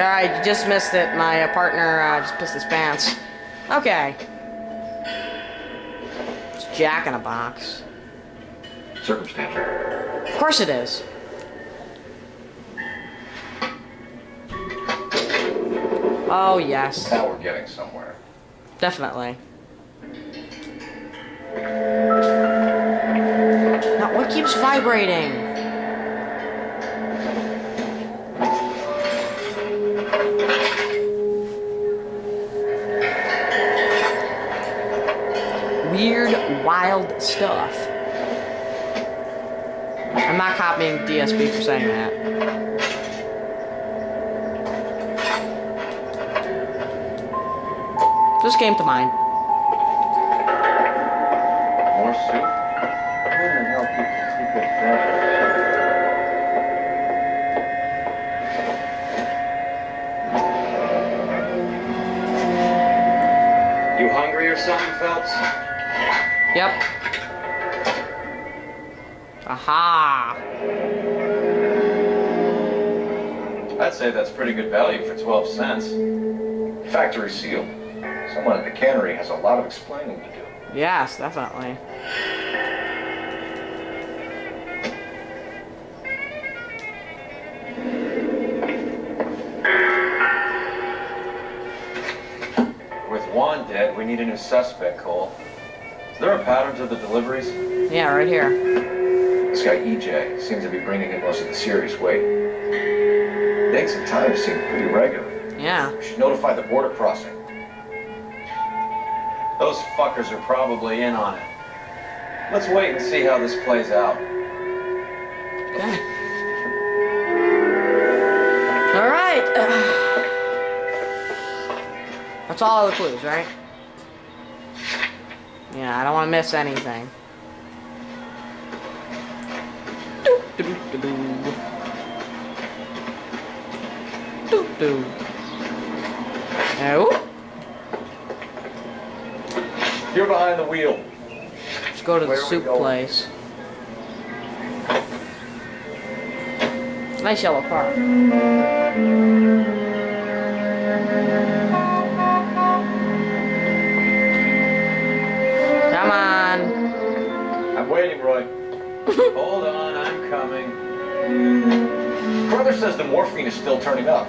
I just missed it. My uh, partner uh, just pissed his pants. Okay. It's Jack in a box. Circumstantial. Of course it is. Oh, yes. Now we're getting somewhere. Definitely. Now, what keeps vibrating? Wild stuff. I'm not copying DSP for saying that. Just came to mind. More soup? You hungry or something, Phelps? Yep. Aha! I'd say that's pretty good value for 12 cents. Factory seal. Someone at the cannery has a lot of explaining to do. Yes, definitely. With Juan dead, we need a new suspect, Cole. There a pattern to the deliveries? Yeah, right here. This guy EJ seems to be bringing in most of the serious weight. Dates and times seem pretty regular. Yeah. We should notify the border crossing. Those fuckers are probably in on it. Let's wait and see how this plays out. Okay. Alright. That's all the clues, right? Yeah, I don't want to miss anything. Oh, You're behind the wheel. let's go to the Where we soup place. Nice yellow car. Says the morphine is still turning up.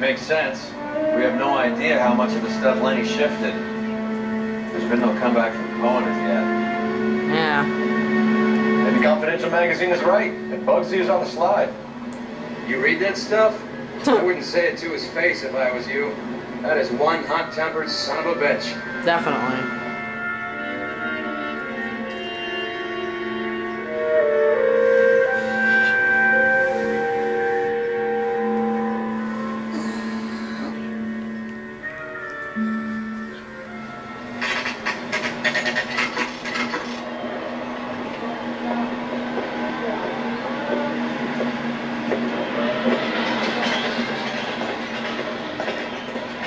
Makes sense. We have no idea how much of the stuff Lenny shifted. There's been no comeback from Cohen as yet. Yeah. Maybe Confidential Magazine is right, and Bugsy is on the slide. You read that stuff? I wouldn't say it to his face if I was you. That is one hot-tempered son of a bitch. Definitely.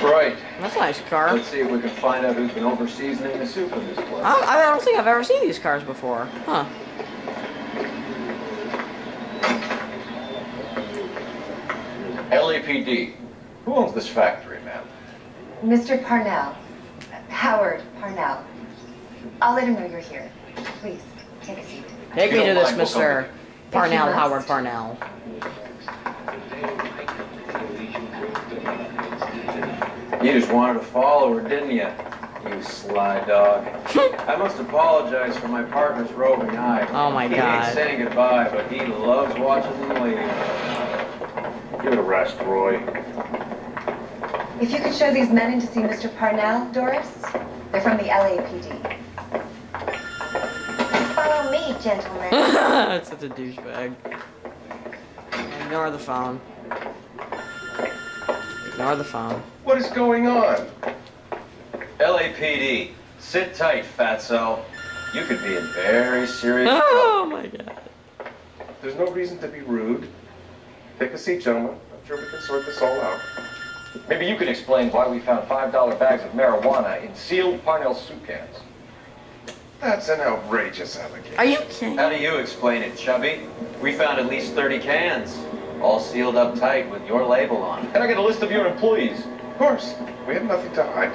Right. That's a nice car. Let's see if we can find out who's been over-seasoning the soup in this place. I, I don't think I've ever seen these cars before. Huh. LAPD. Who owns this factory, ma'am? Mr. Parnell. Howard Parnell. I'll let him know you're here. Please, take a seat. Take You me to don't this mind, we'll come Mr. with Parnell. Howard Parnell. You just wanted to follow her, didn't you? You sly dog. I must apologize for my partner's roving eye. Oh my he God. He ain't saying goodbye, but he loves watching them leave. Give it a rest, Roy. If you could show these men in to see Mr. Parnell, Doris. They're from the LAPD. Follow me, gentlemen. That's such a douchebag. Ignore the phone. Ignore the phone. What is going on? LAPD. Sit tight, fatso. You could be in very serious trouble. Oh my god. There's no reason to be rude. Take a seat, gentlemen. I'm sure we can sort this all out. Maybe you can explain why we found $5 bags of marijuana in sealed Parnell soup cans. That's an outrageous allegation. Are you kidding? How do you explain it, Chubby? We found at least 30 cans. all sealed up tight with your label on it. Can I get a list of your employees? Of course, we have nothing to hide.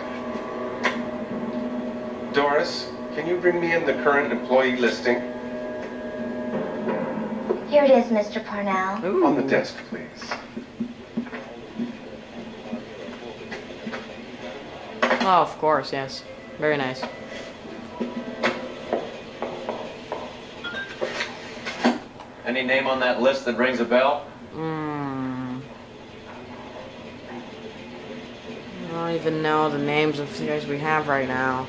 Doris, can you bring me in the current employee listing? Here it is, Mr. Parnell. Ooh. On the desk, please. Oh, of course, yes. Very nice. Any name on that list that rings a bell? Hmm. I don't even know the names of the guys we have right now.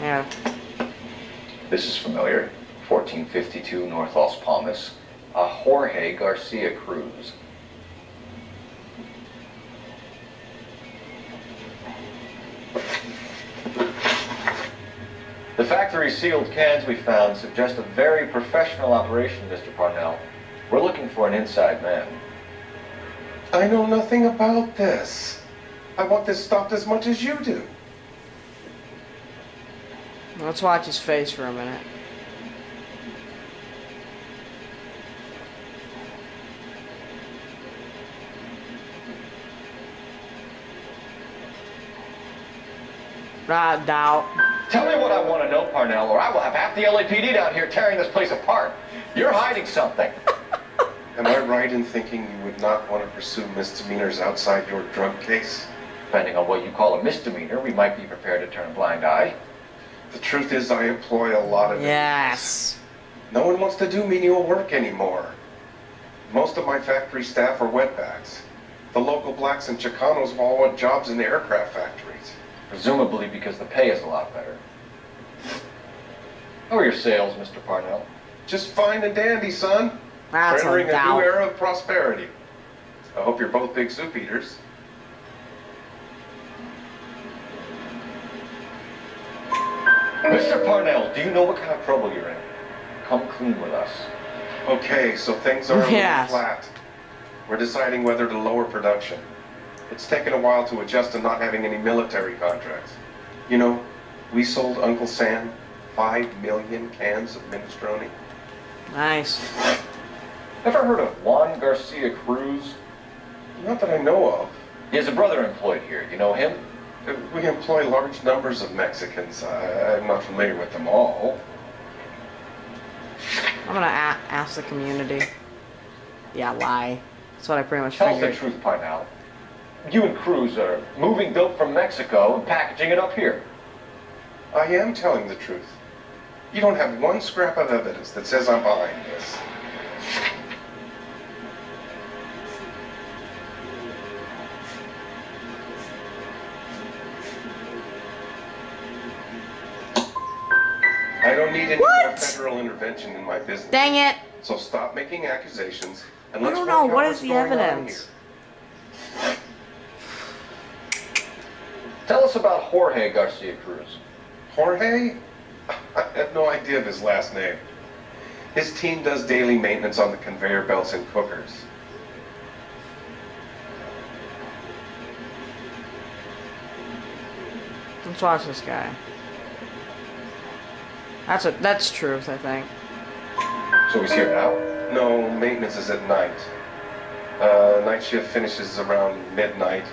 Yeah. This is familiar. 1452 North Las Palmas. A Jorge Garcia Cruz. The factory sealed cans we found suggest a very professional operation, Mr. Parnell. We're looking for an inside man. I know nothing about this. I want this stopped as much as you do. Let's watch his face for a minute. Ah, doubt. Tell me what I want to know, Parnell, or I will have half the LAPD down here tearing this place apart. You're hiding something. Am I right in thinking you would not want to pursue misdemeanors outside your drug case? Depending on what you call a misdemeanor, we might be prepared to turn a blind eye. The truth is, I employ a lot of Yes. No one wants to do menial work anymore. Most of my factory staff are wetbacks. The local blacks and Chicanos all want jobs in the aircraft factories. Presumably because the pay is a lot better. How are your sales, Mr. Parnell? Just fine and dandy, son. That's Entering a a new era of prosperity. I hope you're both big soup eaters. Mr. Parnell, do you know what kind of trouble you're in? Come clean with us. Okay, so things are a little flat. We're deciding whether to lower production. It's taken a while to adjust to not having any military contracts. You know, we sold Uncle Sam five million cans of minestrone. Nice. Ever heard of Juan Garcia Cruz? Not that I know of. He has a brother employed here. You know him? Uh, We employ large numbers of Mexicans. I, I'm not familiar with them all. I'm gonna a- ask the community. Yeah, lie. That's what I pretty much Tell us the figured. truth, Parnell. You and Cruz are moving dope from Mexico and packaging it up here. I am telling the truth. You don't have one scrap of evidence that says I'm behind this. I don't need any more What? federal intervention in my business. Dang it! So stop making accusations and I let's don't work know. out What what's is the going on evidence? Tell us about Jorge Garcia Cruz. Jorge? I have no idea of his last name. His team does daily maintenance on the conveyor belts and cookers. Let's watch this guy. That's a that's truth, I think. So he's here now? No, maintenance is at night. Uh, night shift finishes around midnight.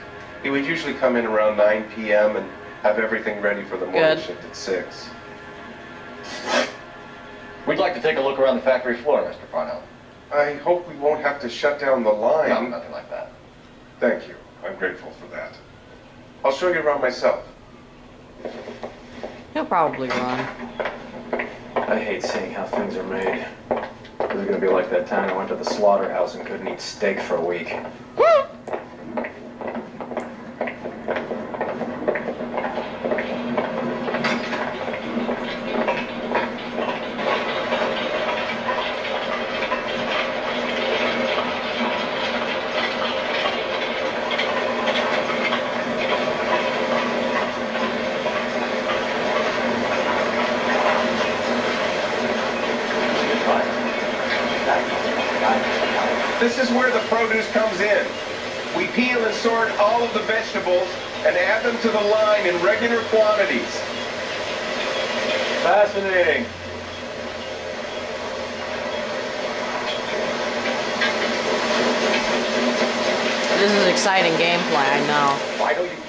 He would usually come in around 9 p.m. and have everything ready for the morning Good. shift at 6. We'd like to take a look around the factory floor, Mr. Parnell. I hope we won't have to shut down the line. No, nothing like that. Thank you. I'm grateful for that. I'll show you around myself. He'll probably run. I hate seeing how things are made. This is gonna be like that time I went to the slaughterhouse and couldn't eat steak for a week. produce comes in. We peel and sort all of the vegetables and add them to the line in regular quantities. Fascinating. This is an exciting gameplay, I know. Why don't you